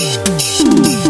बसन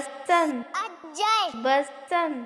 बसन अजय। बसन